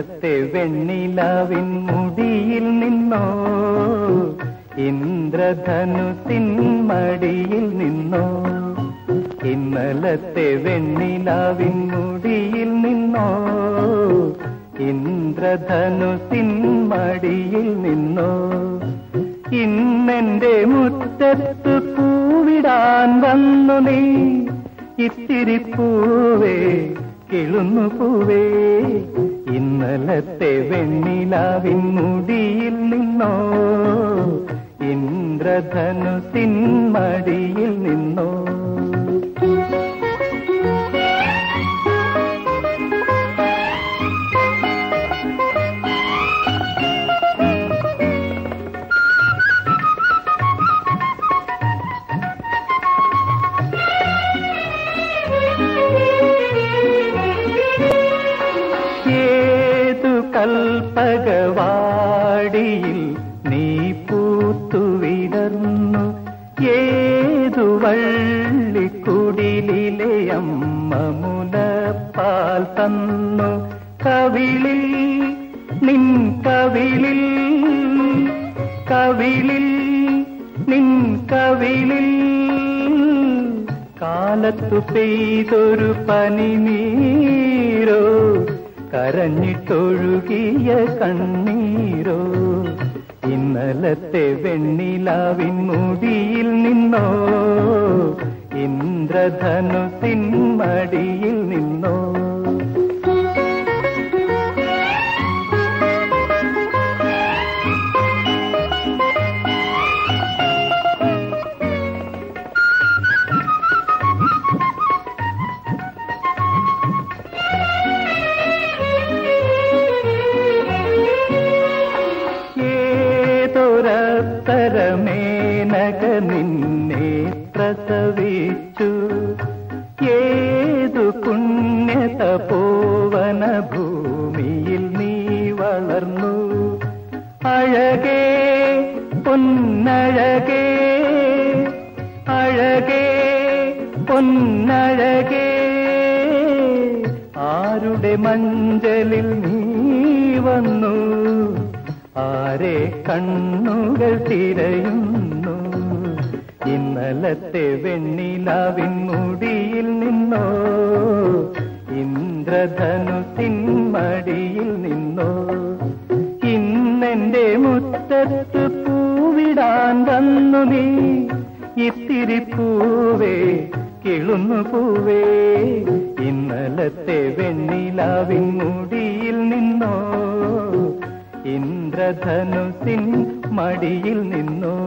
ഇന്നത്തെ വെണ്ണിലാവിൻ മുടിയിൽ നിന്നോ? ഇന്ദ്രധനുത്തിൻ മടിയിൽ നിന്നോ? ഇന്നലത്തെ വെണ്ണിലാവിൻ മുടിയിൽ നിന്നോ? ഇന്ദ്രധനുത്തിൻ മടിയിൽ നിന്നോ? ഇന്നെന്റെ മുറ്റത്ത് പൂവിടാൻ വന്നു നീ. ഇത്തിരി പൂവേ കിളുന്നു പൂവേ. ഇന്നലത്തെ വെണ്ണിലാവിൻ മുടിയിൽ നിന്നോ? ഇന്ദ്രധനുസിൻ മടിയിൽ കൽപ്പകവാടിയിൽ നീ പൂത്തുവിടർന്നു. ഏതു വള്ളിക്കുടിലെ അമ്മ മുലപ്പാൽ തന്നു. കവിളിൽ നിൻ കവിളിൽ കവിളിൽ നിൻ കവിളിൽ. കാലത്തു പെയ്തൊരു പനിനീരോ കരഞ്ഞിട്ടൊഴുകിയ കണ്ണീരോ ഇന്നലത്തെ വെണ്ണിലാവിൻ മുടിയിൽ നിന്നോ ഇന്ദ്രധനുസിൻ മടിയിൽ നിന്നോ. നിന്നെ പ്രസവിച്ചു. ഏതു പുണ്യത പോവന ഭൂമിയിൽ നീ വളർന്നു. അഴകേ പൊന്നഴകേ അഴകേ പൊന്നഴകേ. ആരുടെ മഞ്ചലിൽ നീ വന്നു? ആരെ കണ്ണുകൾ തിരയുന്നു? ഇന്നലത്തെ വെണ്ണിലാവിൻ മുടിയിൽ നിന്നോ? ഇന്ദ്രധനുസിൻ മടിയിൽ നിന്നോ? ഇന്നെന്റെ മുറ്റത്ത് പൂവിടാൻ വന്നു നീ. ഇത്തിരി പൂവേ കിളുന്നു പൂവേ. ഇന്നലത്തെ വെണ്ണിലാവിൻ മുടിയിൽ നിന്നോ? ഇന്ദ്രധനുസിൻ മടിയിൽ നിന്നോ?